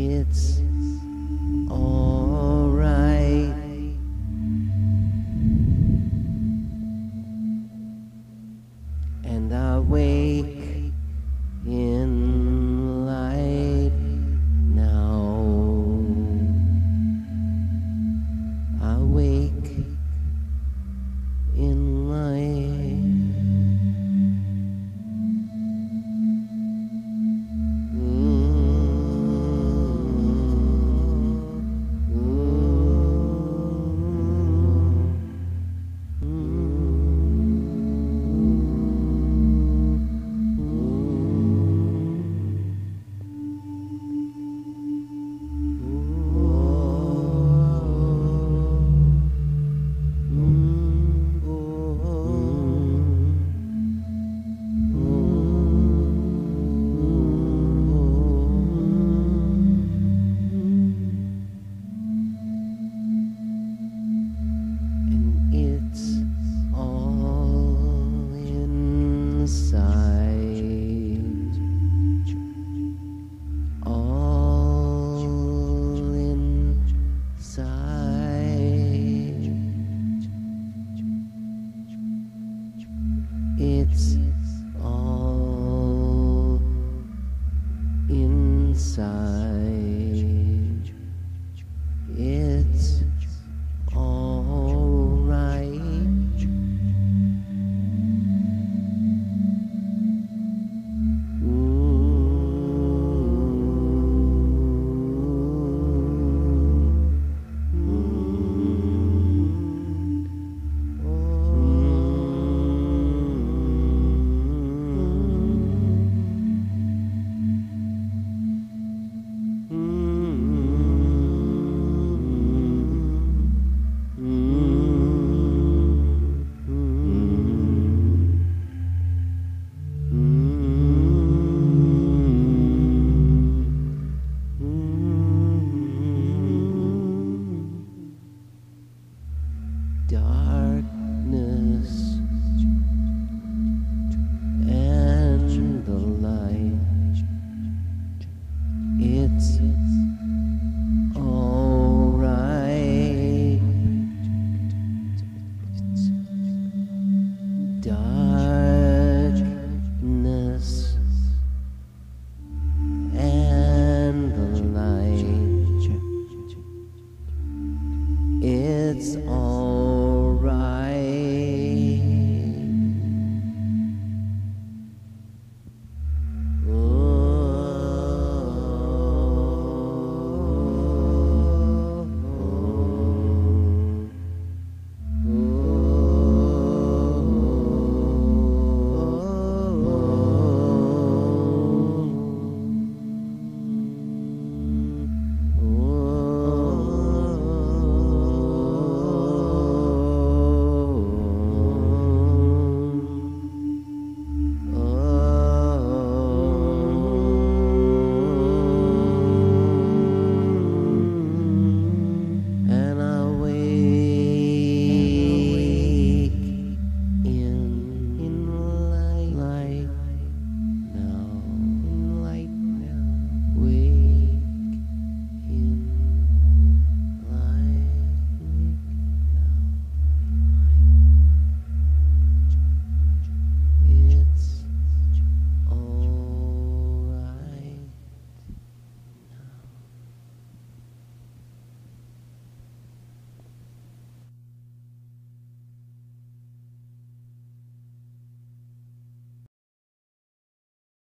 It's all. It's darkness and the light. It's all.